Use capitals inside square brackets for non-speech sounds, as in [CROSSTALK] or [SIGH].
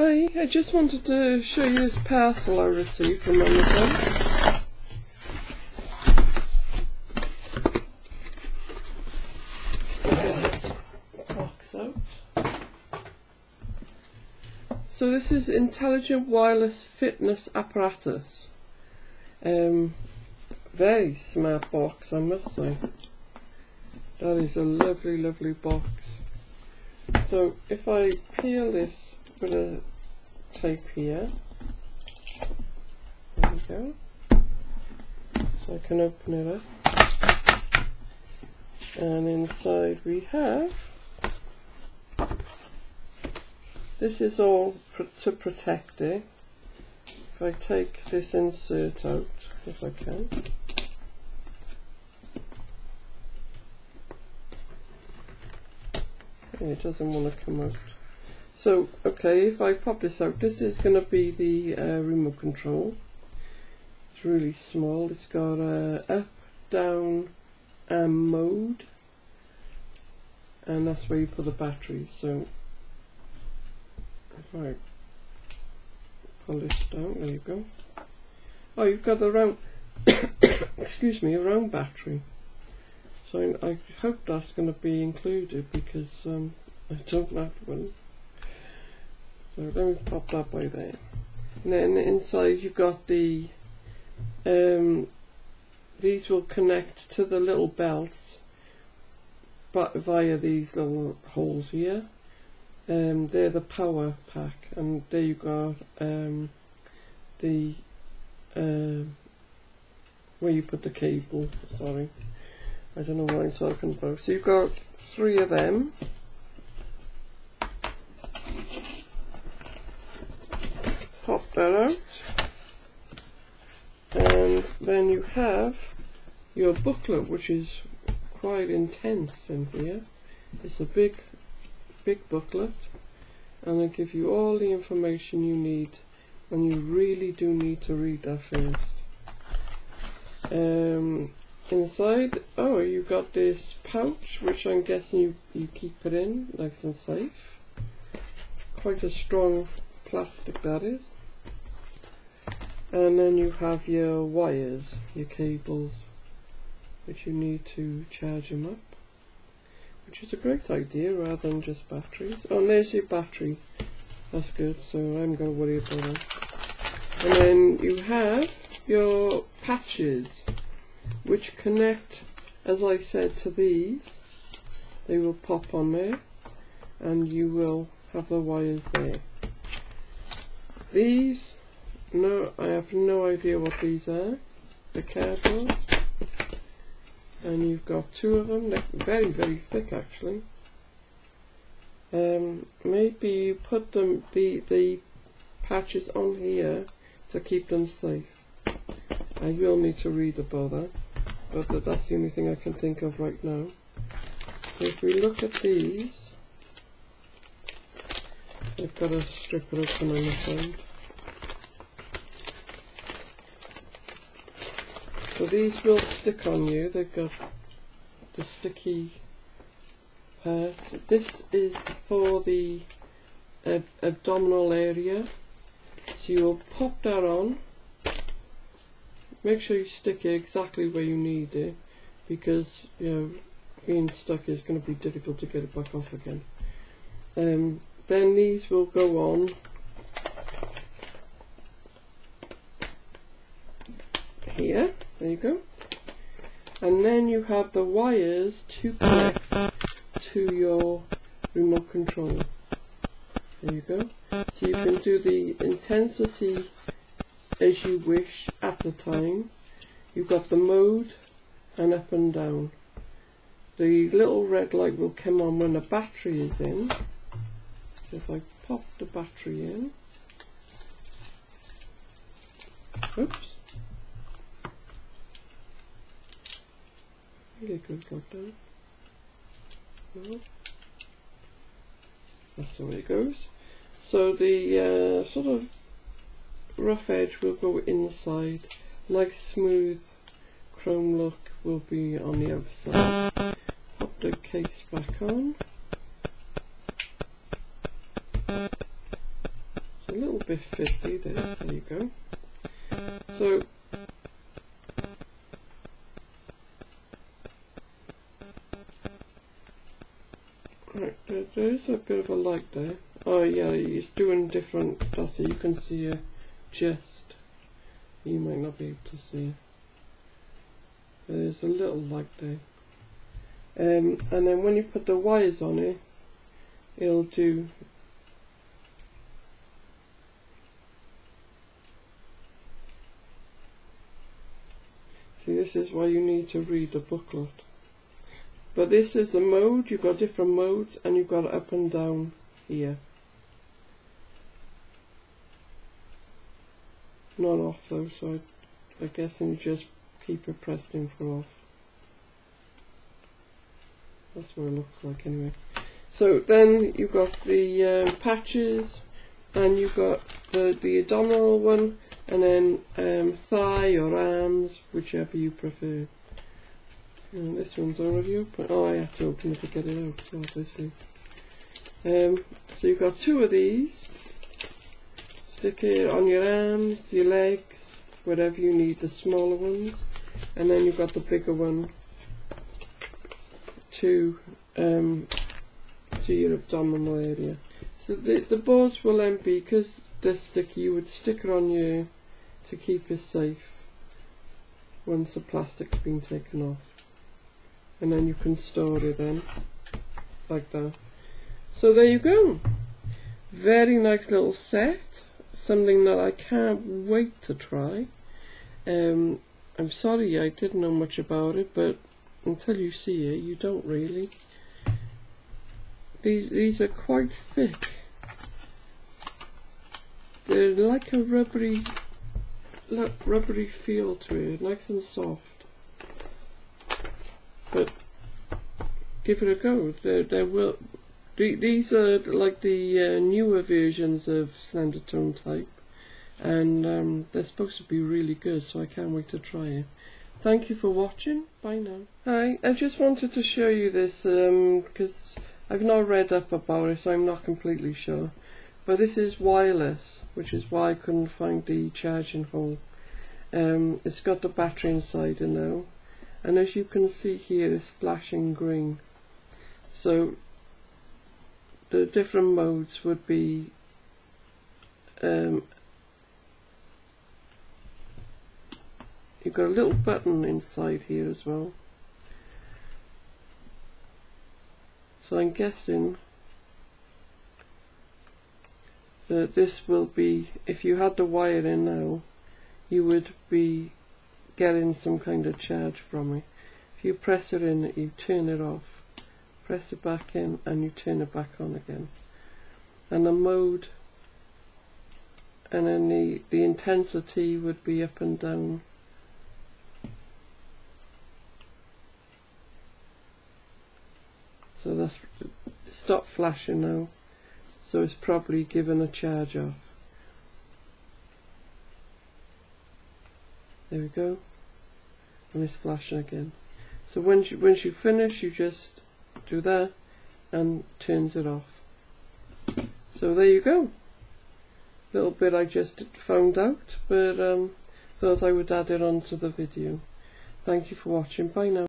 Hi, I just wanted to show you this parcel I received from Amazon. So this is intelligent wireless fitness apparatus. Um, very smart box, I must say. That is a lovely, lovely box. So if I peel this with a tape here, there we go. So I can open it up. And inside we have, this is all pr to protect it. If I take this insert out, if I can. it doesn't want to come out. So, okay, if I pop this out, this is going to be the uh, remote control. It's really small. It's got up, down, and mode. And that's where you put the batteries. So, if I pull this down, there you go. Oh, you've got the round, [COUGHS] excuse me, a round battery. So I hope that's going to be included because um, I don't have one. So let me pop that by there. And then inside you've got the, um, these will connect to the little belts but via these little holes here. Um, they're the power pack and there you got um, the uh, where you put the cable, sorry. I don't know what I'm talking about. So you've got three of them. Out. And then you have your booklet, which is quite intense in here. It's a big, big booklet. And they give you all the information you need. And you really do need to read that first. Um, inside oh you've got this pouch which I'm guessing you, you keep it in nice and safe quite a strong plastic that is and then you have your wires your cables which you need to charge them up which is a great idea rather than just batteries. Oh and there's your battery. That's good so I'm going to worry about that. And then you have your patches which connect as I said to these. They will pop on there and you will have the wires there. These no I have no idea what these are. The cardboard and you've got two of them. They're very very thick actually. Um, maybe you put them the the patches on here to keep them safe. I will need to read about that but that's the only thing I can think of right now. So if we look at these, I've got a strip it open on the side. These will stick on you, they've got the sticky parts. This is for the ab abdominal area, so you'll pop that on. Make sure you stick it exactly where you need it because you know being stuck is going to be difficult to get it back off again. Um, then these will go on here there you go and then you have the wires to connect to your remote control there you go so you can do the intensity as you wish at the time. You've got the mode and up and down. The little red light will come on when the battery is in. So if I pop the battery in, oops, It goes like. No. That's the way it goes. So the uh, sort of rough edge will go inside, nice smooth chrome look will be on the other side. Pop the case back on. It's a little bit fiddly there. There you go. So right, there, is a bit of a light there. Oh yeah, it's doing different. It. You can see a chest. You might not be able to see. There's a little light there. Um, and then when you put the wires on it, it'll do See, this is why you need to read the booklet. But this is the mode, you've got different modes, and you've got up and down here. Not off though, so I, I guess you just keep it pressed in for off. That's what it looks like anyway. So then you've got the um, patches, and you've got the, the abdominal one, and then um, thigh or arms, whichever you prefer. And this one's already open. Oh, I have to open it to get it out, obviously. Um, so you've got two of these. Stick it on your arms, your legs, wherever you need the smaller ones. And then you've got the bigger one to, um, to your abdominal area. So the, the boards will then be, because they're sticky, you would stick it on you to keep it safe once the plastic's been taken off and then you can store it in like that. So there you go. Very nice little set. Something that I can't wait to try. Um, I'm sorry I didn't know much about it but until you see it you don't really. These these are quite thick. They're like a rubbery rubbery feel to it, nice and soft. But give it a go. There, there will. These are like the uh, newer versions of Slendertone type, and um, they're supposed to be really good. So I can't wait to try it. Thank you for watching. Bye now. Hi, I just wanted to show you this because um, I've not read up about it, so I'm not completely sure. But this is wireless, which is why I couldn't find the charging hole. Um, it's got the battery inside and now. And as you can see here, it's flashing green. So the different modes would be um, you've got a little button inside here as well. So I'm guessing that this will be, if you had the wire in now, you would be getting some kind of charge from it. If you press it in, you turn it off, press it back in, and you turn it back on again. And the mode, and then the, the intensity would be up and down. So that's stop flashing now so it's probably given a charge off. There we go. And it's flashing again. So once you, once you finish, you just do that and turns it off. So there you go. Little bit I just found out, but um, thought I would add it onto the video. Thank you for watching. Bye now.